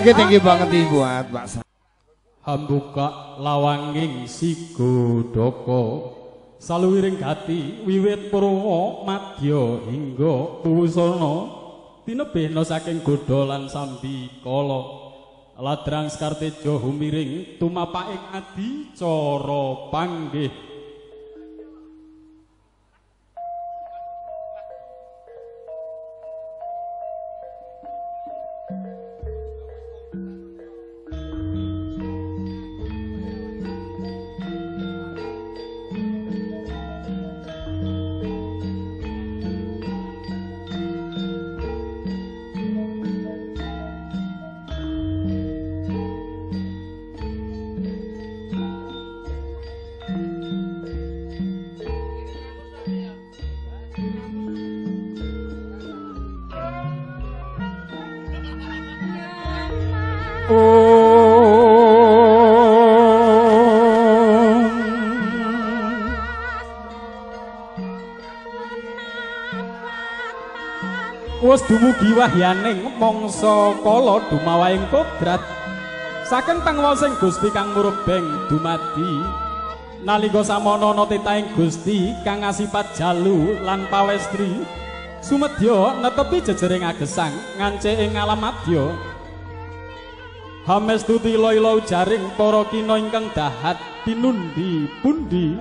Thank you banget nih buat Pak Sa. Hambuka lawanging doko Saluwiring gati wiwit purwa madya hingga puwusana tinebehna saking godha lan sambi kala. Ladrang skartejo humiring tumapaking adi cara panggih Wes dumugi wahyaning mangsa kala dumawaing kodrat saking pangwaosing Gusti kang murebeng dumadi. Nalika samono ana titaing Gusti kang asipat jalu lan pawestri sumedya netepi jejering agesang ngance ing alam madya Hames tuti ilo-ilo jaring para kina ingkang dahat tinundi pundi.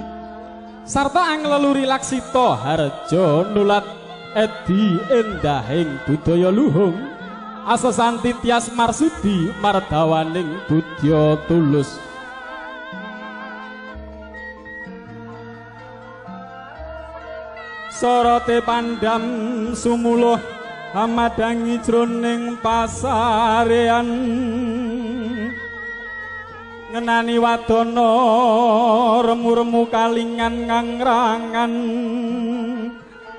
Sarta angleluri laksita harja nulat edi endahing budaya luhung. Asesanti tias marsudi mardawaning budya tulus. Sorote pandam sumuluh hamadangi jroning pasarean. Ngenani wadana remu-remu kalingan ngangrangan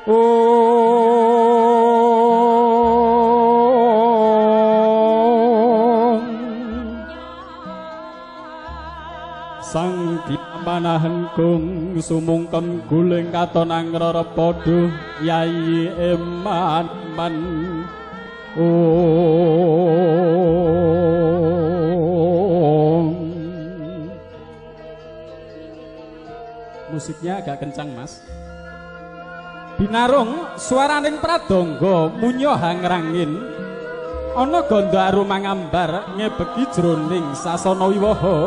Sang pamanahan kung sumungkem guling katon angrara padha yayi eman man. Om Musiknya agak kencang mas Binarung swaraning pradangga munyo hangrangin. Ana ganda arum mangambar ngebeki jroning sasana wiwaha.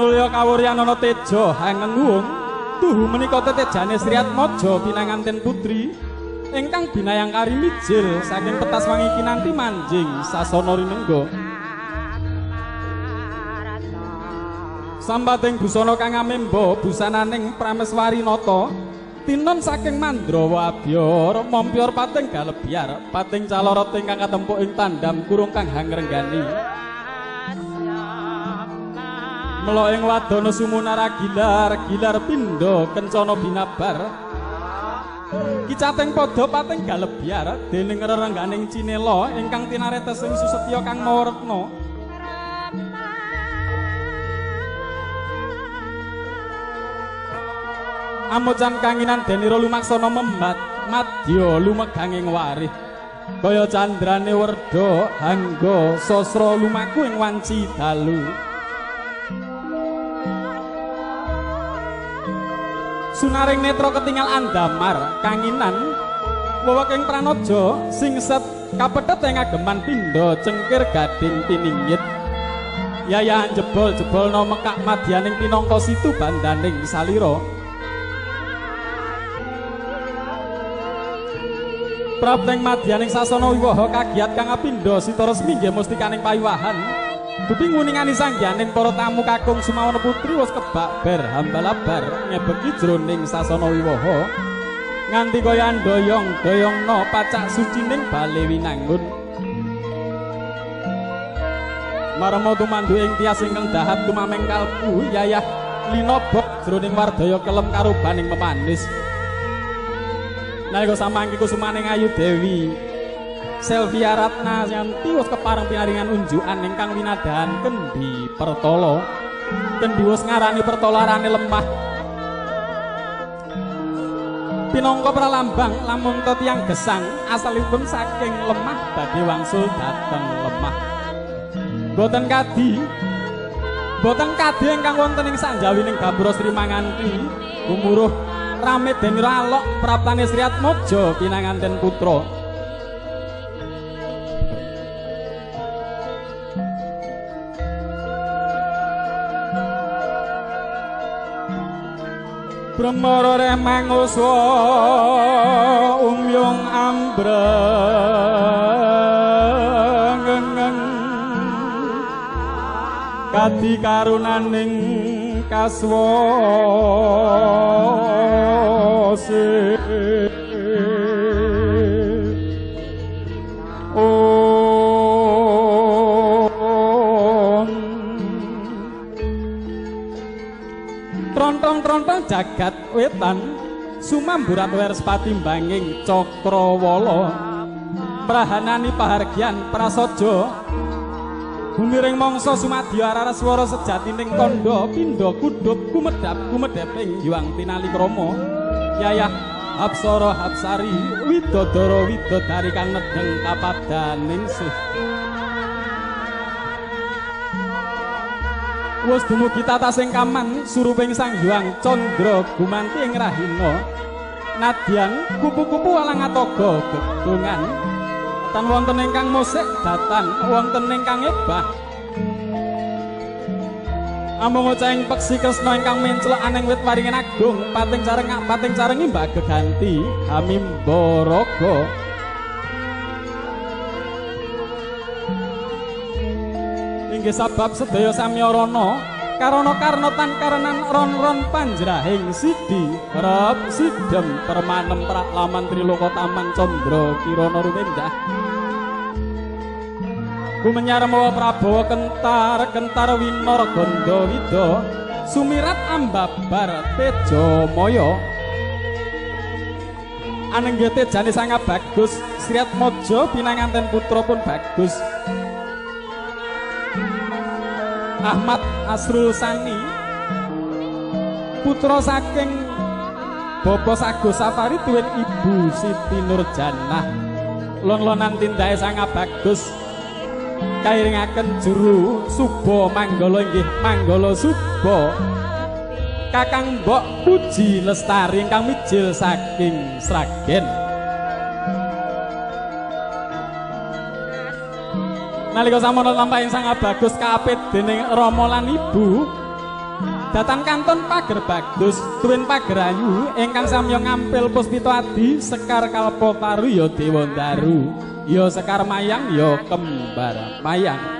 Nulya kawuryan ana teja hangengung tuhu menika tetejane Sri Atmaja pinanganten putri. Ingkang binayang kari mijil saking petas wangi kinanti manjing sasana rinengga. Sambating busana kang amemba busananing prameswari nata tinon saking mandrawa abyara mompyor pating galebyar pating calorot ingkang katempuk ing tandam kurung kang hangrenggani Melo ing wadana sumunara gilar gilar pindha kencana binabar. Kicating padha pating galebyar dening rerengganing cinela ingkang tinaretes ing susetya kang mawarna Amucan kanginan denira lumaksana membat madya lumegang ing warih kaya candrane werda hangga sasra lumaku ing wanci dalu. Sunaring netra ketinggal andamar kanginan. Wewaking pranaja sing set kapethet ing ageman pindha cengkir gading tiningit Yaya jebol-jebol no mekak madyaning pinangka situ bandaning salira Prapteng madyaning sasana wiwaha kagiat kang apindha sita resmi nggih mustikaning pawiwahan. Dupi nguningani sanggianing para tamu kakung Sumawana Putri wis kebak ber hambalabar ngebeki jroning sasana wiwaha. Nganti kaya doyong-doyongna pacak sucining bale winangun. Marama tumandu ing tias ingkang dahat tumameng kalbu yayah linobok jroning wardaya kelem karo baning memanis. Nalika samangke kusumaning Ayu Dewi. Selvia Ratna Yanti wis kepareng pinaringan unjukan ingkang winadahan kendi pertolo. Kendi wis ngarani pertolarane lemah. Pinangka pralambang lamun to tiyang gesang asalipun saking lemah badhe wangsul dhateng lemah. Boten kadi boten kadi ingkang wonten ing sanjawining gapura Sri Manganti umuruh rame denira alok praptane Sri Atmaja pinanganten putra. Bremara reh manguswa umyung ambreng Kadi karunaning kaswase trontong-trontong jagat wetan sumamburat werspati banging cakrawala. Prahanani pahargyan prasaja bumiring mangsa sumadya arara swara sejatining kandha pindha kudhup kumedhap kumedheping yuang tinali krama. Yayah apsara hapsari widodara widodari kang nedeng kapadaning sih wis dumugi tatasing kaman suruping sang hyang candra gumanti ing rahina. Nadyan kupu-kupu walang atoga gedungan tan wonten ingkang musik datang wonten ingkang ebah Amung cahing peksi kresna ingkang menclok aning wit waringin agung pating careng pating careng mbak geganti hamimbaraga inggih sebab sedaya samyarana karana karna tan karenan ron-ron panjrahing sidi rep sidem permanem praklaman triloka taman candra kirana rumendah Kumenyar mawa Prabowo kentar kentar winor gondo wido sumirat ambabar tejo moyo. Anenggete jane sangat bagus Sriat Mojo pinanganten putra pun bagus Ahmad Asrul Sani. Putra saking Bobo Sago Safari tuwin Ibu Siti Nurjanah. Lon-lonan tindae sangat bagus. Kairingaken juru subo manggala inggih manggala subo. Kakang mbok puji lestari ingkang mijil saking sragen nalika samono lampahing sang bagus kapit dening Rama lan Ibu. Datang kanton pager bagus tuwin pager ayu ingkang samya ngampil puspita adi sekar kalpa paru ya dewa daru ya sekar mayang ya kembar mayang